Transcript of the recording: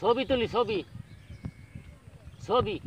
ছবি তুলি ছবি। ছবি।